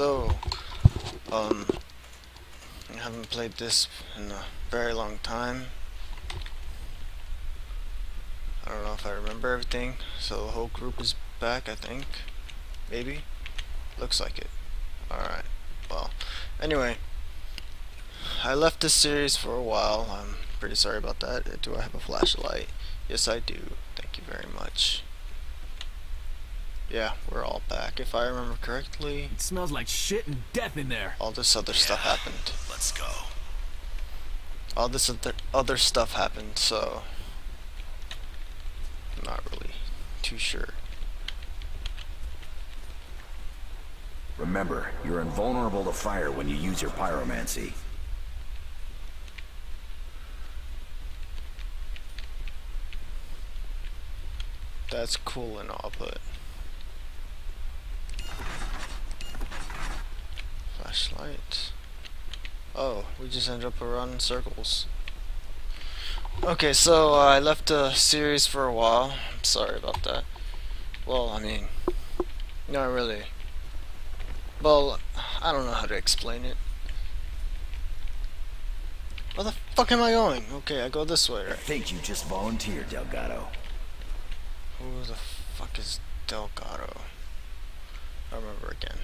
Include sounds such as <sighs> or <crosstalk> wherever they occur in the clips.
So, um, I haven't played this in a very long time. I don't know if I remember everything, so the whole group is back, I think. Maybe? Looks like it. Alright, well, anyway, I left this series for a while. I'm pretty sorry about that. Do I have a flashlight? Yes, I do. Thank you very much. Yeah, we're all back. If I remember correctly, It smells like shit and death in there. all this other stuff happened. Let's go. All this other other stuff happened, so I'm not really too sure. Remember, you're invulnerable to fire when you use your pyromancy. That's cool and all, but flashlight. Oh, we just ended up around in circles. Okay, so uh, I left the series for a while. I'm sorry about that. Well, I mean, not really. Well, I don't know how to explain it. Where the fuck am I going? Okay, I go this way, I think you just volunteered, Delgado. Who the fuck is Delgado? I remember again.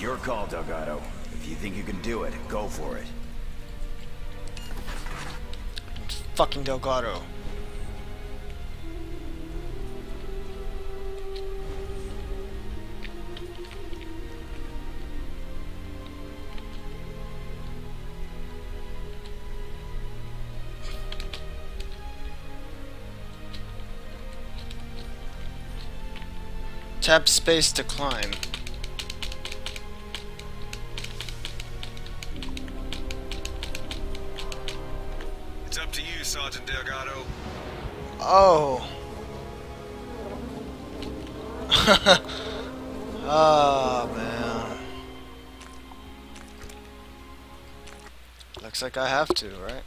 It's your call, Delgado. If you think you can do it, go for it. It's fucking Delgado. Tap space to climb. Oh. <laughs> oh man. Looks like I have to, right?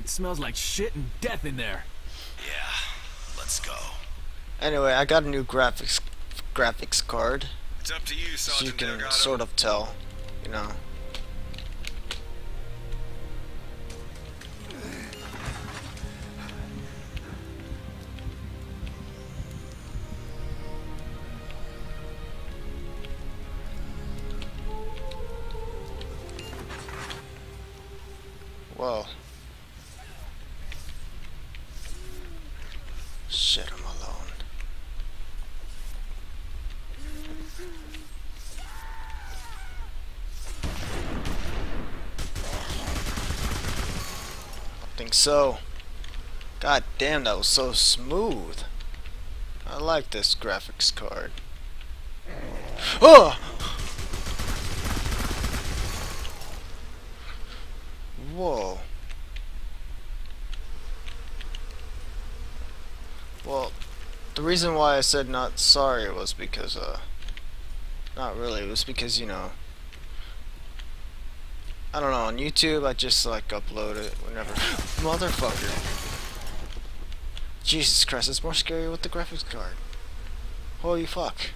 It smells like shit and death in there. Yeah, let's go. Anyway, I got a new graphics graphics card, It's up to you, so you can Delgado. sort of tell, you know. So. God damn, that was so smooth. I like this graphics card. Oh! Whoa. Well, the reason why I said not sorry was because, uh, not really, it was because, you know, I don't know, on YouTube I just like upload it whenever. Motherfucker. Jesus Christ, it's more scary with the graphics card. Holy fuck.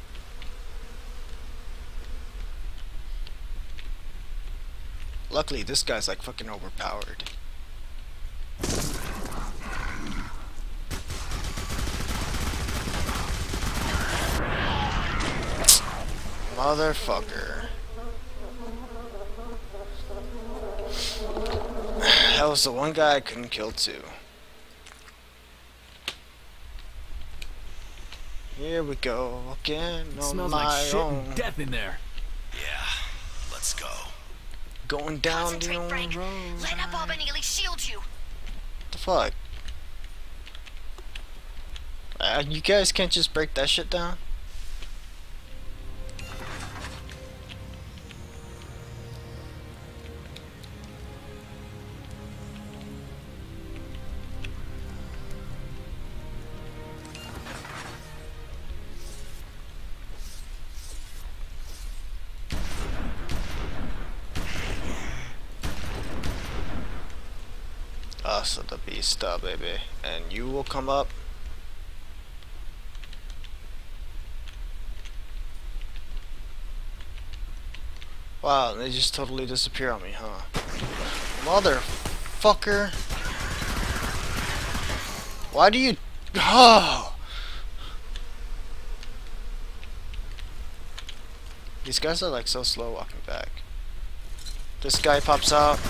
Luckily, this guy's like fucking overpowered. Motherfucker. That was the one guy I couldn't kill too. Here we go again It on smells my like shit own. and death in there. Yeah, let's go. going down the Concentrate, old Frank. road. Let up Albanese shield you. the fuck? Uh, you guys can't just break that shit down? Of the uh, baby. And you will come up. Wow, they just totally disappear on me, huh? Motherfucker. Why do you... Oh! These guys are like so slow walking back. This guy pops out.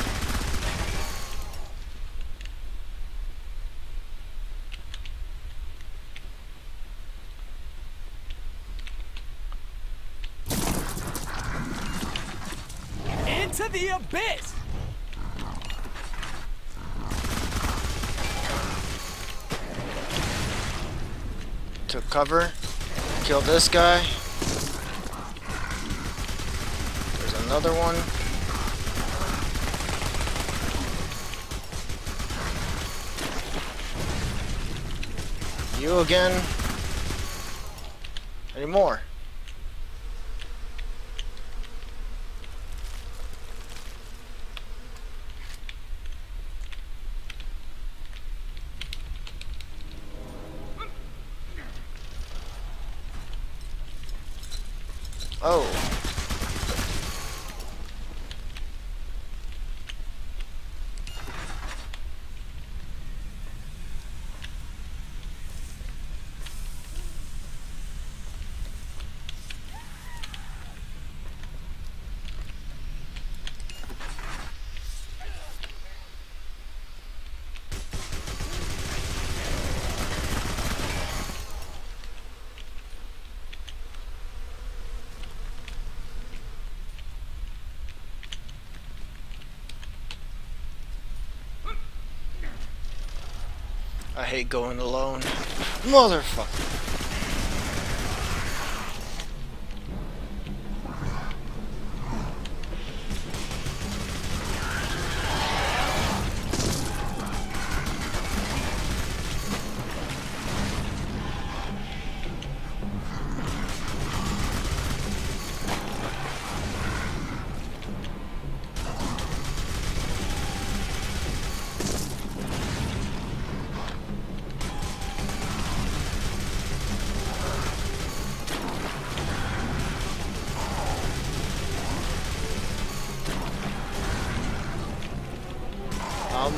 Took cover. Kill this guy. There's another one. You again. Any more? Oh. I hate going alone. Motherfucker.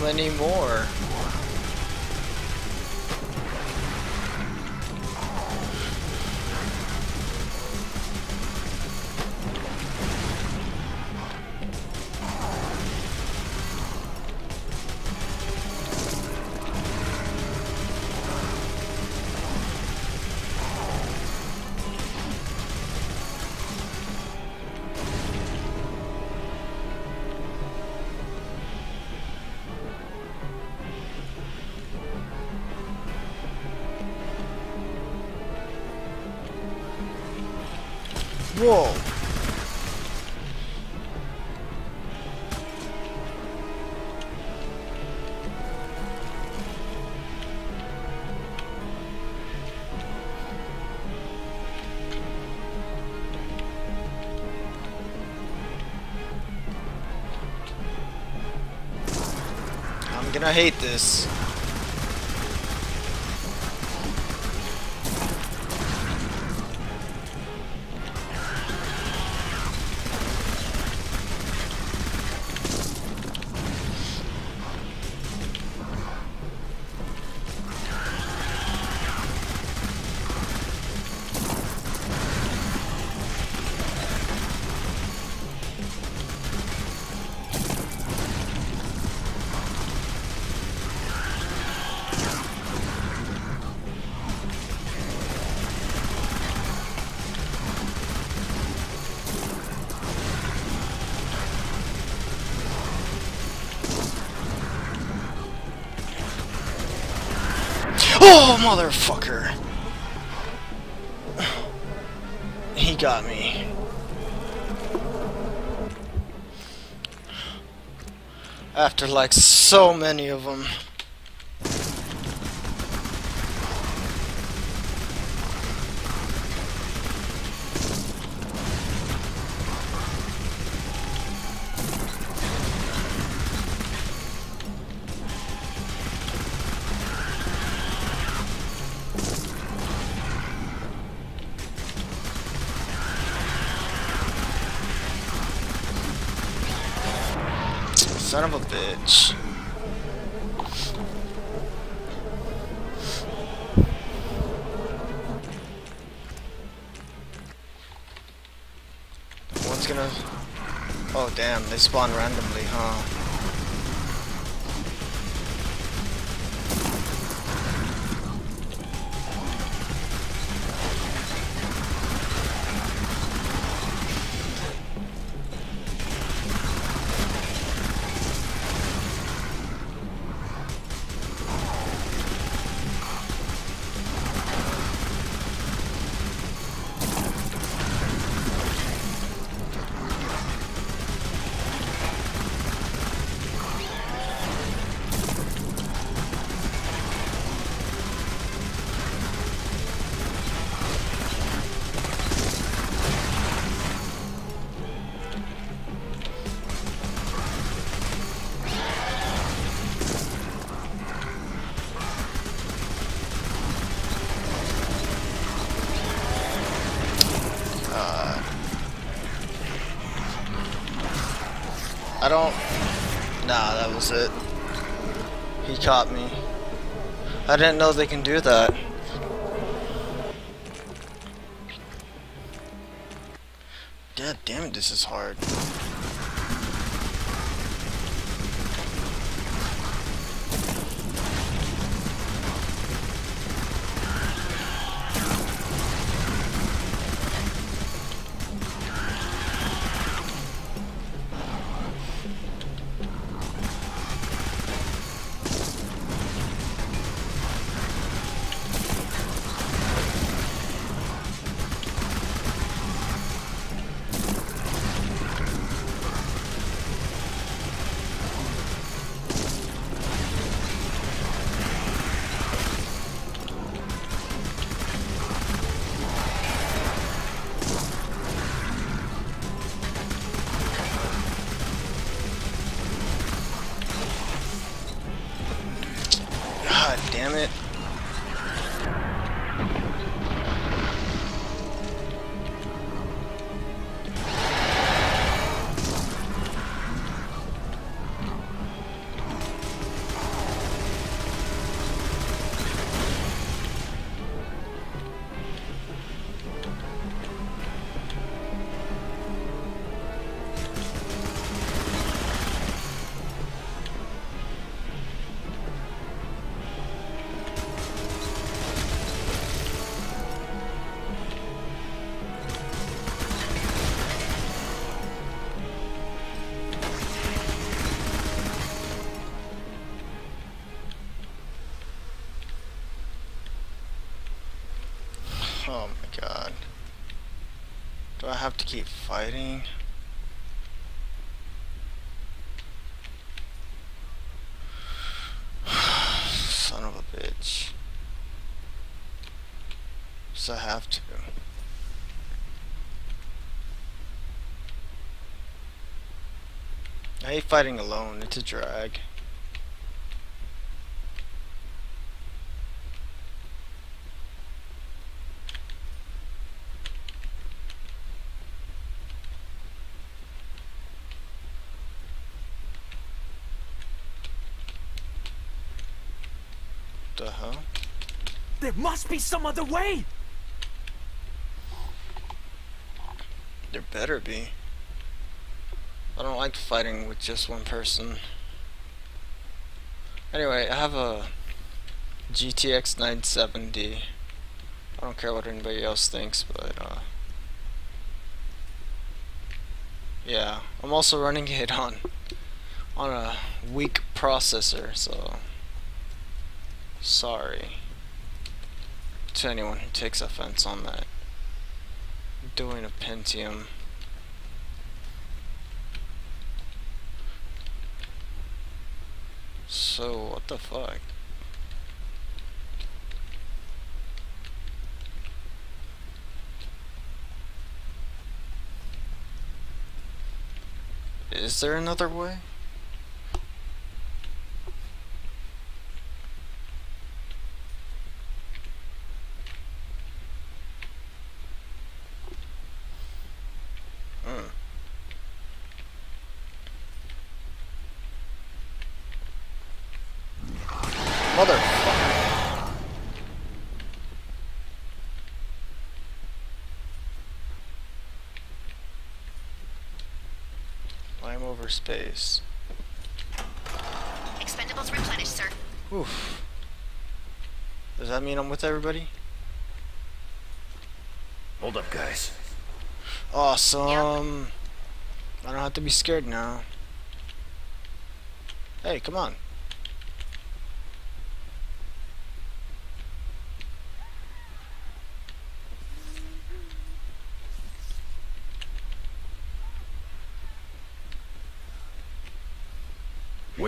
Many more? I'm gonna hate this. Oh, motherfucker! He got me. After like so many of them. Bitch. One's gonna... Oh damn, they spawn randomly, huh? I don't... Nah, that was it. He caught me. I didn't know they can do that. God damn it, this is hard. Oh my god. Do I have to keep fighting? <sighs> Son of a bitch. So I have to. I hate fighting alone, it's a drag. The hell? There must be some other way! There better be. I don't like fighting with just one person. Anyway, I have a GTX 970. I don't care what anybody else thinks, but uh, yeah, I'm also running it on on a weak processor, so sorry. To anyone who takes offense on that. Doing a Pentium. So, what the fuck? Is there another way? Motherfucker. Climb over space. Expendables replenished, sir. Oof. Does that mean I'm with everybody? Hold up, guys. Awesome. I don't have to be scared now. Hey, come on.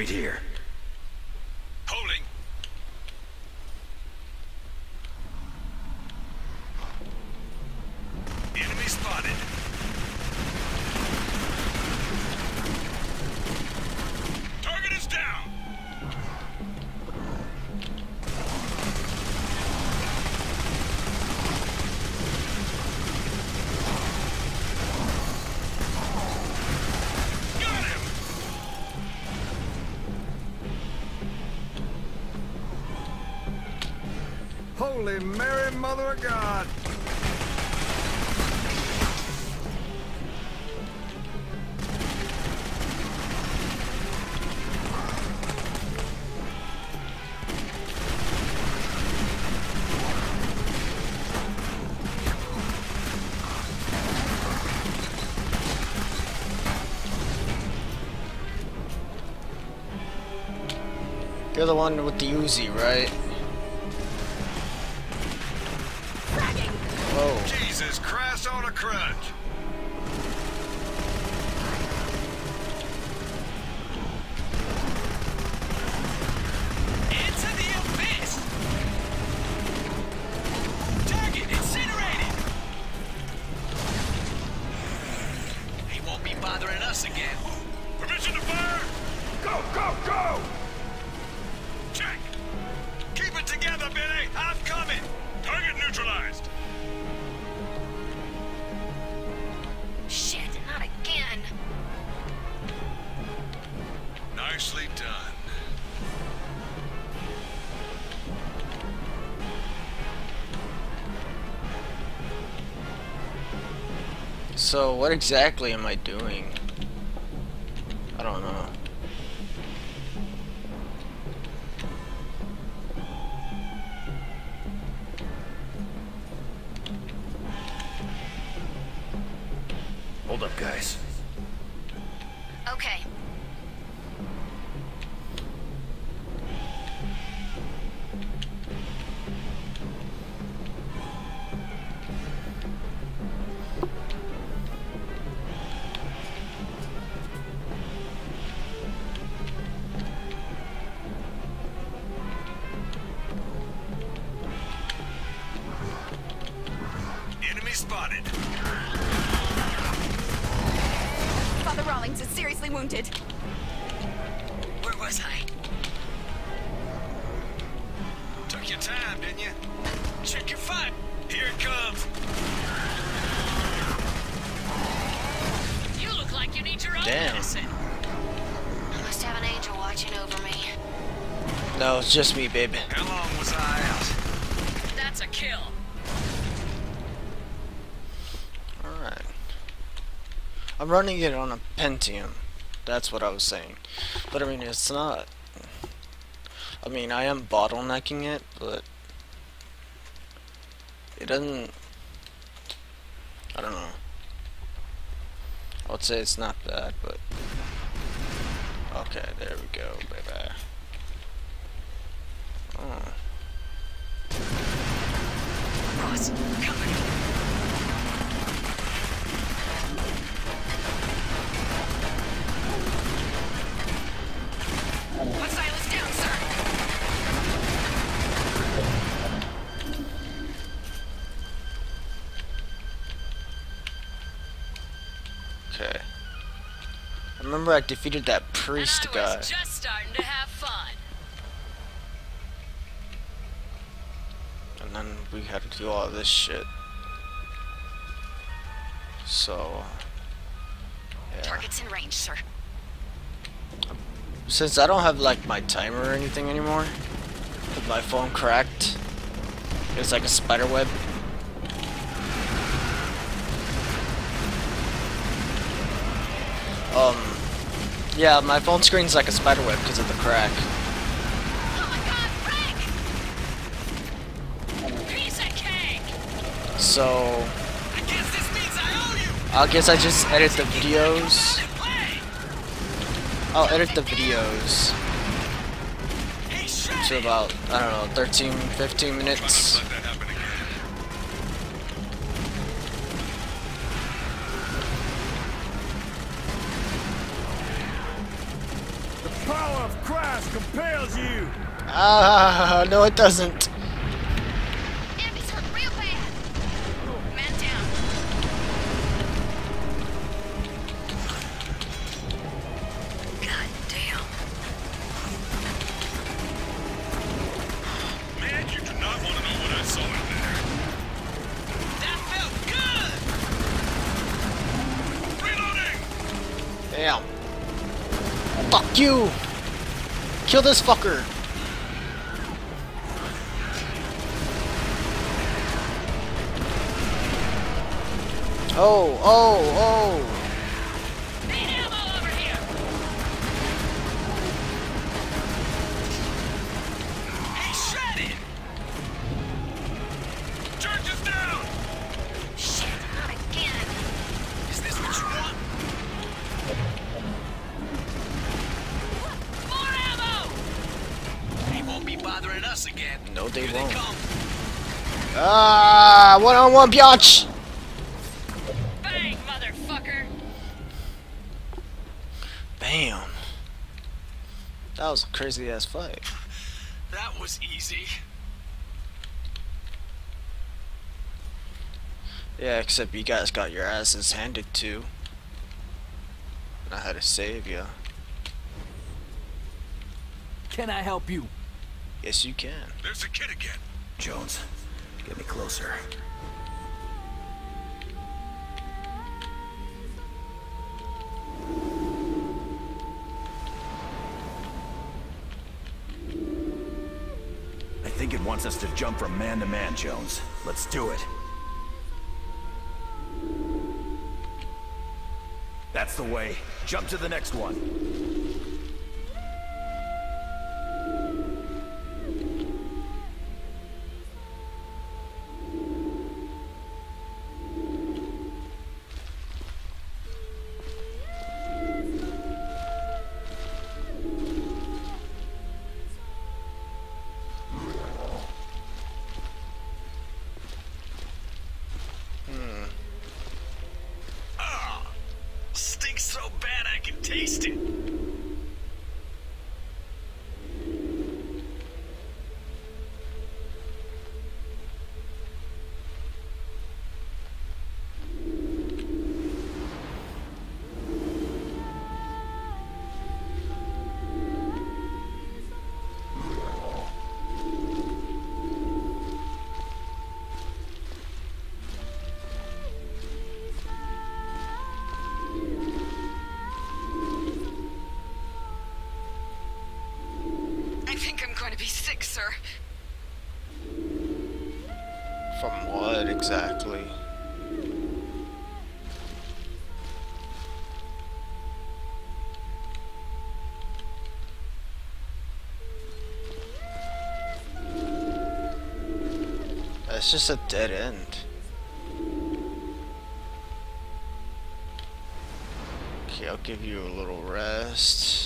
Here. Holy Mary, Mother of God! You're the one with the Uzi, right? Whoa. Jesus Christ on a crutch. So, what exactly am I doing? Seriously. Where was I? Took your time, didn't you? Check your fire! Here it comes. You look like you need your own Damn. medicine. I must have an angel watching over me. No, it's just me, baby. How long was I out? That's a kill. Alright. I'm running it on a Pentium. That's what I was saying. But I mean, it's not. I mean, I am bottlenecking it, but. It doesn't. I don't know. I would say it's not bad, but. Okay, there we go, baby. Oh. Company. Okay. I remember I defeated that priest guy. just starting to have fun. And then we had to do all this shit. So, yeah. Target's in range, sir. Since I don't have like my timer or anything anymore, my phone cracked, it's like a spider web. Um, yeah, my phone screen's like a spider web because of the crack. Oh my god! Piece of cake. So, I guess this means I owe you. I guess I just edit the videos. I'll edit the videos to about, I don't know, 13, 15 minutes. Let that happen again. The power of Christ compels you. Ah, no it doesn't. Kill this fucker! Oh, oh, oh! One on one, biatch! Bang, motherfucker. Bam. That was a crazy ass fight. That was easy. Yeah, except you guys got your asses handed to. And I had to save ya. Can I help you? Yes, you can. There's the kid again. Jones, get me closer. Wants us to jump from man to man, Jones. Let's do it. That's the way. Jump to the next one. From what exactly? That's just a dead end. Okay, I'll give you a little rest.